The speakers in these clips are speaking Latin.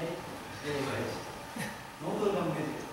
どうぞ、頑張って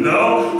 No,